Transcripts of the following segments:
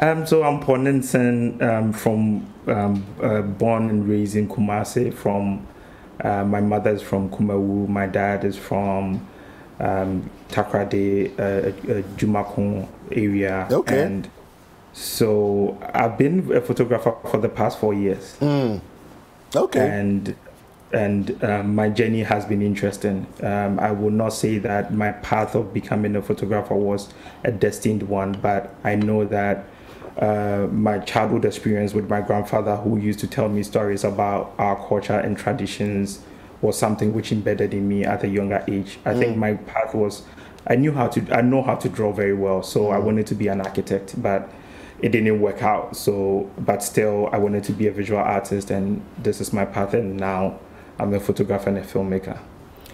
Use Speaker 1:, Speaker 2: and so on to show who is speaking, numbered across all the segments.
Speaker 1: Um, so I'm Paul Ninson um, from um, uh, born and raised in Kumasi. From uh, my mother is from Kumawu. My dad is from um, Takoradi, uh, uh, Jumakon area.
Speaker 2: Okay.
Speaker 1: And so I've been a photographer for the past four years.
Speaker 2: Mm. Okay.
Speaker 1: And and um, my journey has been interesting. Um, I will not say that my path of becoming a photographer was a destined one, but I know that uh, my childhood experience with my grandfather, who used to tell me stories about our culture and traditions, was something which embedded in me at a younger age. I mm. think my path was, I knew how to, I know how to draw very well, so mm. I wanted to be an architect, but it didn't work out. So, but still, I wanted to be a visual artist, and this is my path, and now I'm a photographer and a filmmaker.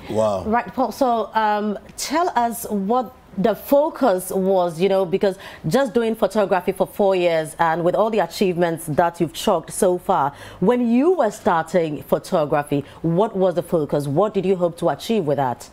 Speaker 2: Wow.
Speaker 3: Right, Paul. So um, tell us what the focus was, you know, because just doing photography for four years and with all the achievements that you've chalked so far, when you were starting photography, what was the focus? What did you hope to achieve with that?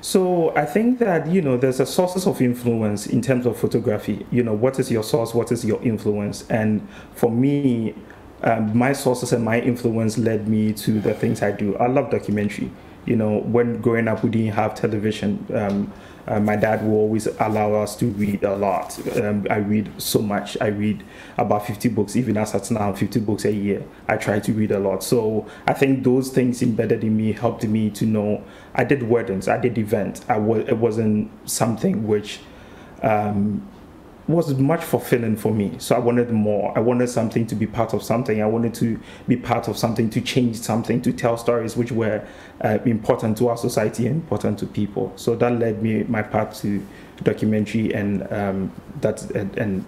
Speaker 1: So I think that you know there's a sources of influence in terms of photography. You know what is your source, what is your influence, and for me, um, my sources and my influence led me to the things I do. I love documentary. You know, when growing up, we didn't have television. Um, uh, my dad will always allow us to read a lot. Um, I read so much. I read about 50 books, even as at now, 50 books a year. I try to read a lot. So I think those things embedded in me helped me to know. I did weddings, I did events. It wasn't something which um, was much fulfilling for me. So I wanted more. I wanted something to be part of something. I wanted to be part of something, to change something, to tell stories which were uh, important to our society and important to people. So that led me my path to documentary and um, that and